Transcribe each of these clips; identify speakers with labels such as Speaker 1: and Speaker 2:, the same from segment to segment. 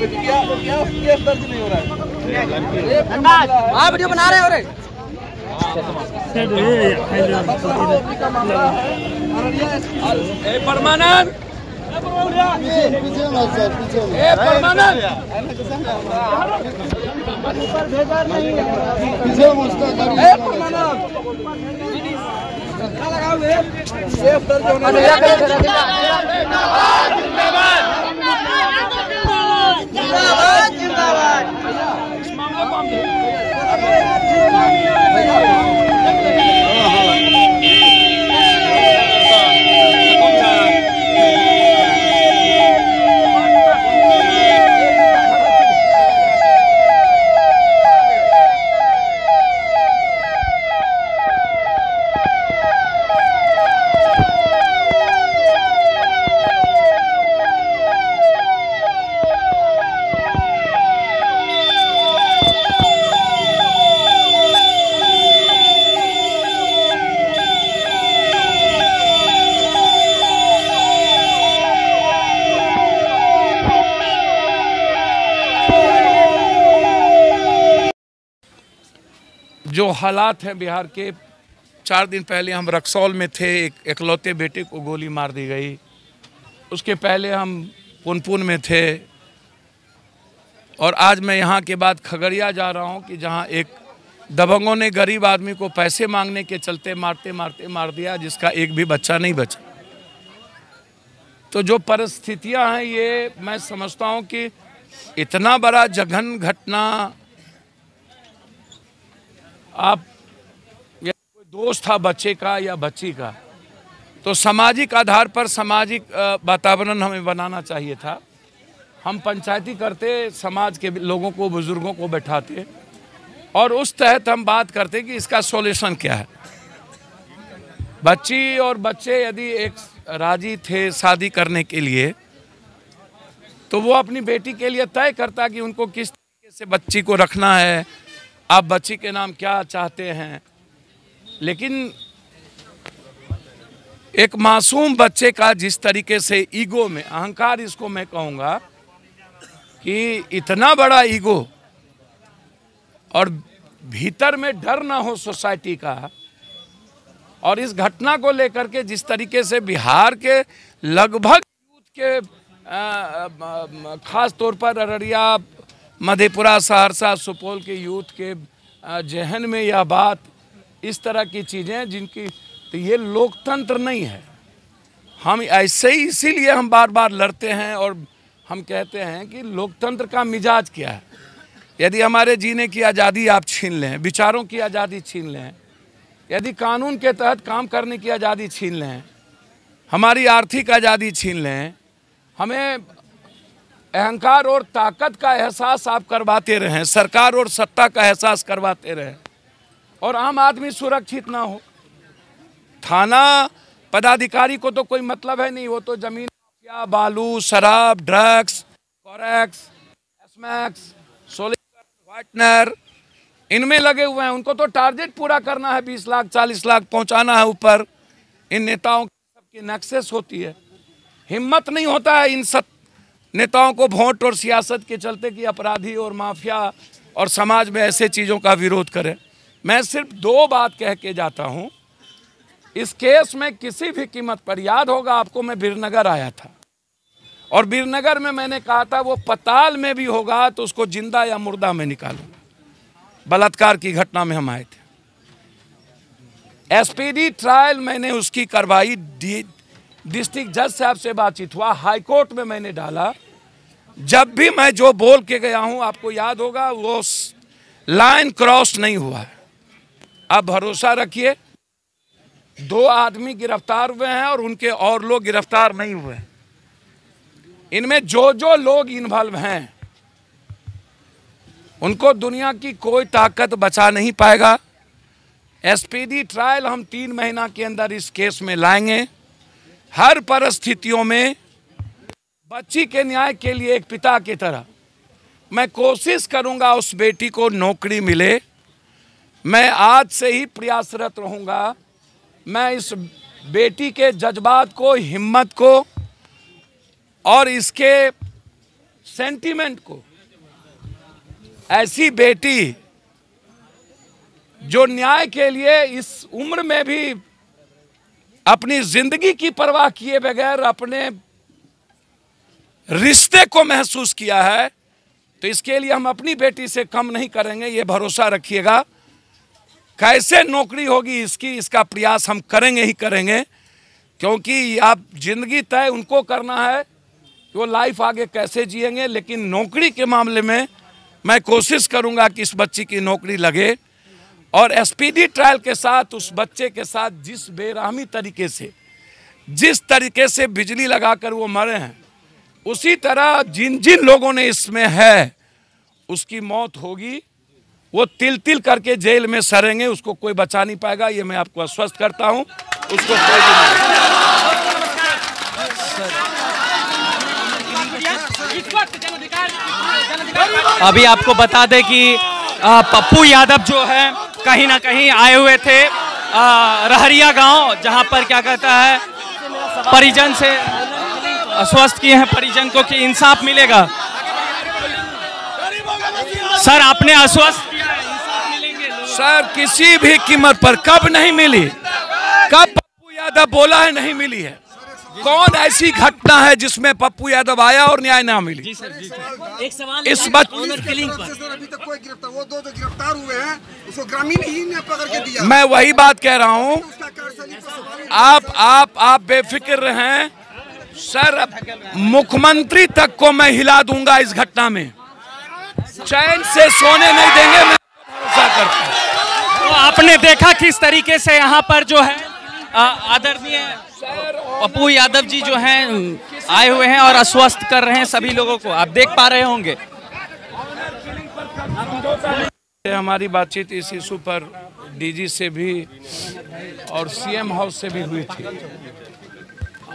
Speaker 1: क्या क्या केस दर्ज नहीं हो। रहा है
Speaker 2: हाँ वीडियो बना रहे हो रे
Speaker 3: परमानंद परमानंद
Speaker 1: ए परमानंद धक्का लगाओ बे केस दर्ज होने लगा
Speaker 3: जो हालात हैं बिहार के, चार दिन पहले हम रक्सौल में थे, एक इकलौते बेटे को गोली मार दी गई। उसके पहले हम पुनपुन में थे। और आज मैं यहाँ के बाद खगड़िया जा रहा हूँ कि जहाँ एक दबंगों ने गरीब आदमी को पैसे मांगने के चलते मारते मारते मार दिया, जिसका एक भी बच्चा नहीं बचा। तो जो परिस्थितियाँ हैं ये, मैं समझता हूँ कि इतना बड़ा जघन घटना आप या कोई दोस्त था बच्चे का या बच्ची का तो सामाजिक आधार पर सामाजिक वातावरण हमें बनाना चाहिए था। हम पंचायती करते, समाज के लोगों को, बुज़ुर्गों को बैठाते, और उस तहत हम बात करते कि इसका सॉल्यूशन क्या है। बच्ची और बच्चे यदि एक राज़ी थे शादी करने के लिए तो वो अपनी बेटी के लिए तय करता कि उनको किस तरीके से बच्ची को रखना है आप बच्ची के नाम क्या चाहते हैं? लेकिन एक मासूम बच्चे का जिस तरीके से ईगो में, अहंकार इसको मैं कहूँगा कि इतना बड़ा ईगो और भीतर में डर ना हो सोसाइटी का, और इस घटना को लेकर के जिस तरीके से बिहार के लगभग यूथ के खास तौर पर अररिया मधेपुरा सहरसा सुपौल के यूथ के जहन में यह बात इस तरह की चीज़ें जिनकी तो ये लोकतंत्र नहीं है। हम ऐसे ही इसीलिए हम बार बार लड़ते हैं और हम कहते हैं कि लोकतंत्र का मिजाज क्या है? यदि हमारे जीने की आज़ादी आप छीन लें, विचारों की आज़ादी छीन लें, यदि कानून के तहत काम करने की आज़ादी छीन लें, हमारी आर्थिक आज़ादी छीन लें, हमें अहंकार और ताकत का एहसास आप करवाते रहें, सरकार और सत्ता का एहसास करवाते रहें और आम आदमी सुरक्षित ना हो। थाना पदाधिकारी को तो कोई मतलब है नहीं, वो तो ज़मीन माफिया, बालू, शराब, ड्रग्स, कॉरेक्स, एसमैक्स सोलिटर वाइटनर, इनमें लगे हुए हैं। उनको तो टारगेट पूरा करना है, बीस लाख, चालीस लाख पहुंचाना है ऊपर। इन नेताओं की सबकी नक्सेस होती है। हिम्मत नहीं होता है इन सब नेताओं को वोट और सियासत के चलते कि अपराधी और माफिया और समाज में ऐसे चीज़ों का विरोध करें। मैं सिर्फ़ दो बात कह के जाता हूँ। इस केस में किसी भी कीमत पर याद होगा, आपको मैं बीरनगर आया था। और बीरनगर में मैंने कहा था, वो पताल में भी होगा तो उसको ज़िंदा या मुर्दा में निकालूँगा बलात्कार की घटना में हम आए थे। एसपीडी ट्रायल मैंने उसकी करवाई। डी डिस्ट्रिक्ट जज साहब से बातचीत हुआ। हाईकोर्ट में मैंने डाला। जब भी मैं जो बोल के गया हूँ, आपको याद होगा, वो लाइन क्रॉस नहीं हुआ है। आप भरोसा रखिए, दो आदमी गिरफ़्तार हुए हैं और उनके और लोग गिरफ़्तार नहीं हुए। इनमें जो जो लोग इन्वॉल्व हैं, उनको दुनिया की कोई ताकत बचा नहीं पाएगा। एसपीडी ट्रायल हम तीन महीना के अंदर इस केस में लाएँगे। हर परिस्थितियों में बच्ची के न्याय के लिए एक पिता की तरह। मैं कोशिश करूँगा उस बेटी को नौकरी मिले। मैं आज से ही प्रयासरत रहूँगा। मैं इस बेटी के जज्बात को, हिम्मत को और इसके सेंटीमेंट को, ऐसी बेटी जो न्याय के लिए इस उम्र में भी अपनी ज़िंदगी की परवाह किए बगैर अपने रिश्ते को महसूस किया है तो इसके लिए हम अपनी बेटी से कम नहीं करेंगे, ये भरोसा रखिएगा। कैसे नौकरी होगी इसकी, इसका प्रयास हम करेंगे ही करेंगे, क्योंकि आप ज़िंदगी तय उनको करना है कि वो लाइफ आगे कैसे जिएँगे, लेकिन नौकरी के मामले में मैं कोशिश करूँगा कि इस बच्ची की नौकरी लगे, और एसपीडी ट्रायल के साथ, उस बच्चे के साथ जिस बेरहमी तरीके से, जिस तरीके से बिजली लगाकर वो मरे हैं उसी तरह जिन जिन लोगों ने इसमें है, उसकी मौत होगी। वो तिल तिल करके जेल में सरेंगे, उसको कोई बचा नहीं पाएगा, ये मैं आपको आश्वस्त करता हूँ। उसको
Speaker 4: अभी आपको बता दें कि पप्पू यादव जो है, कहीं ना कहीं आए हुए थे रहरिया गाँव, जहाँ पर क्या कहता है, परिजन से आश्वस्त किए हैं परिजन को कि इंसाफ मिलेगा। सर आपने आश्वस्त किया है इंसाफ मिलेंगे
Speaker 3: सर किसी भी कीमत पर कब नहीं मिली? कब पप्पू यादव बोला है नहीं मिली है? कौन ऐसी घटना है जिसमें पप्पू यादव आया और न्याय ना मिली?
Speaker 4: जी सर जी सर।
Speaker 2: एक सवाल
Speaker 3: इस
Speaker 2: है,
Speaker 3: बच-
Speaker 2: ऑनर किलिंग पर।
Speaker 1: अभी तक कोई गिरफ़्तार वो दो जो गिरफ़्तार हुए हैं उसको ग्रामीण ही ने पकड़ के दिया।
Speaker 3: मैं वही बात कह रहा हूँ।
Speaker 1: ही।
Speaker 3: आप आप आप बेफिक्र रहें। सर मुख्यमंत्री तक को मैं हिला दूँगा इस घटना में। चैन से सोने नहीं देंगे मैं भरोसा करता हूँ।
Speaker 4: तो आपने देखा किस तरीके से यहाँ पर जो है आदरणीय पप्पू यादव जी जो हैं आए हुए हैं और अस्वस्थ कर रहे हैं सभी लोगों को। आप देख पा रहे होंगे।
Speaker 3: हमारी बातचीत इस इशू पर डीजी से भी और सीएम हाउस से भी हुई थी।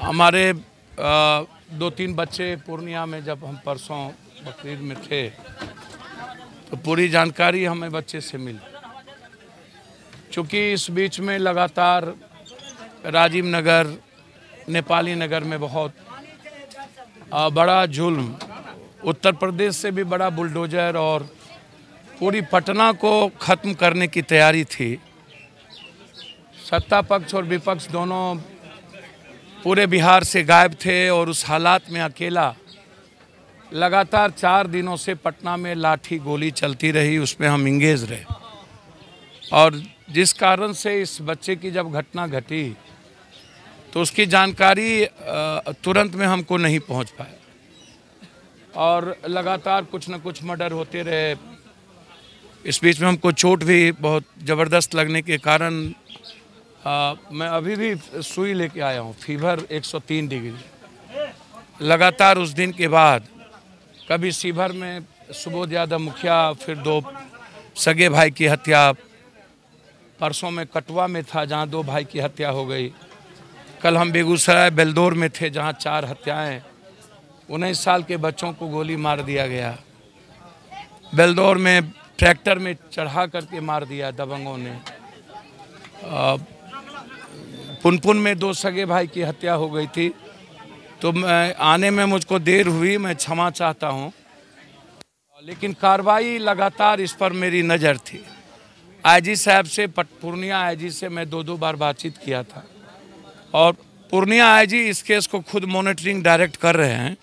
Speaker 3: हमारे दो तीन बच्चे पूर्णिया में जब हम परसों बकरीद में थे तो पूरी जानकारी हमें बच्चे से मिली। चूँकि इस बीच में लगातार राजीव नगर, नेपाली नगर में बहुत बड़ा जुल्म, उत्तर प्रदेश से भी बड़ा बुलडोजर और पूरी पटना को ख़त्म करने की तैयारी थी। सत्ता पक्ष और विपक्ष दोनों पूरे बिहार से गायब थे और उस हालात में अकेला लगातार चार दिनों से पटना में लाठी गोली चलती रही, उसमें हम इंगेज रहे। और जिस कारण से इस बच्चे की जब घटना घटी तो उसकी जानकारी तुरंत में हमको नहीं पहुँच पाया। और लगातार कुछ न कुछ मर्डर होते रहे। इस बीच में हमको चोट भी बहुत ज़बरदस्त लगने के कारण आ, मैं अभी भी सुई लेके आया हूँ फीवर 103 डिग्री। लगातार उस दिन के बाद कभी सीभर में सुबोध यादव मुखिया फिर दो सगे भाई की हत्या परसों में कटवा में था जहाँ दो भाई की हत्या हो गई। कल हम बेगूसराय बेलदौर में थे जहाँ चार हत्याएँ उन्नीस साल के बच्चों को गोली मार दिया गया। बेलदौर में ट्रैक्टर में चढ़ा करके मार दिया दबंगों ने। पुनपुन में दो सगे भाई की हत्या हो गई थी। तो मैं, आने में मुझको देर हुई, मैं क्षमा चाहता हूँ। लेकिन कार्रवाई लगातार इस पर मेरी नज़र थी। आईजी साहब से पूर्णिया आईजी से मैं दो दो बार बातचीत किया था। और पूर्णिया आईजी इस केस को खुद मॉनिटरिंग डायरेक्ट कर रहे हैं।